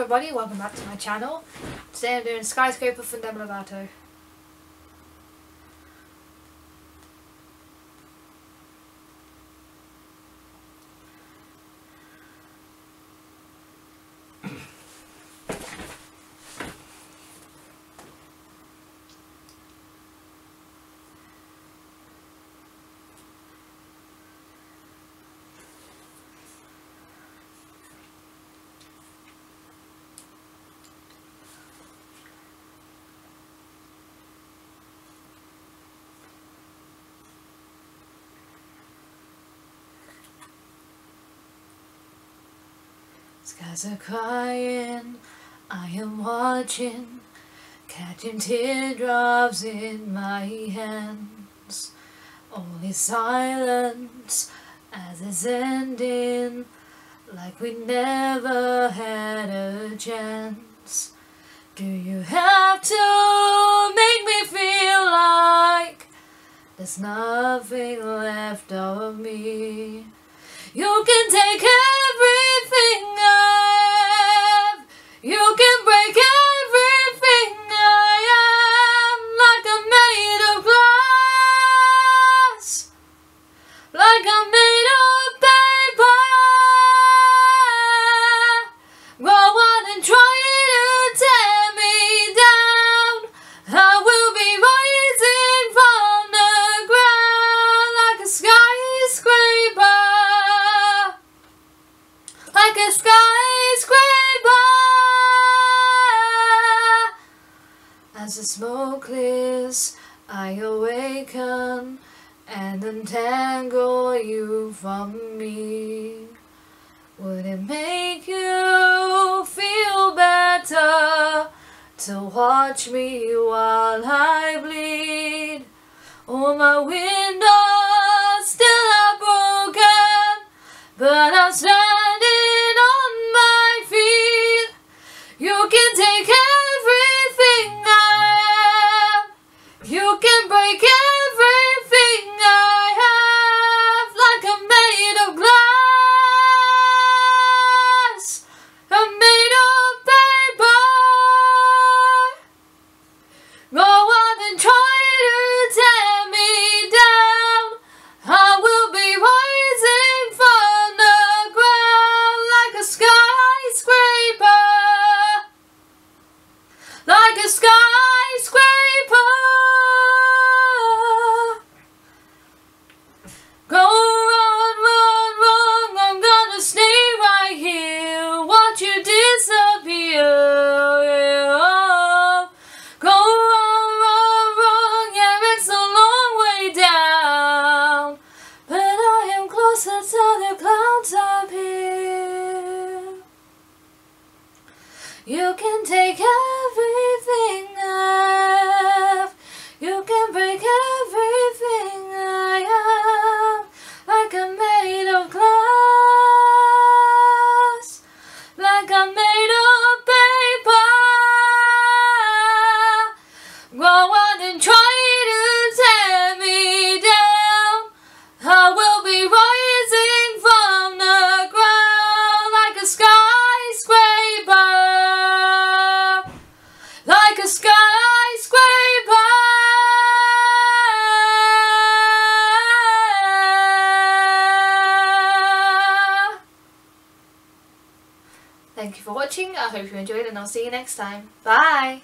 everybody, welcome back to my channel. Today I'm doing Skyscraper from Demi Lovato. Skies are crying, I am watching, catching teardrops in my hands. Only silence as it's ending, like we never had a chance. Do you have to make me feel like there's nothing left of me? You can take everything I As the smoke clears, I awaken and untangle you from me. Would it make you feel better to watch me while I bleed? Oh, my windows up here. Thank you for watching. I hope you enjoyed and I'll see you next time. Bye.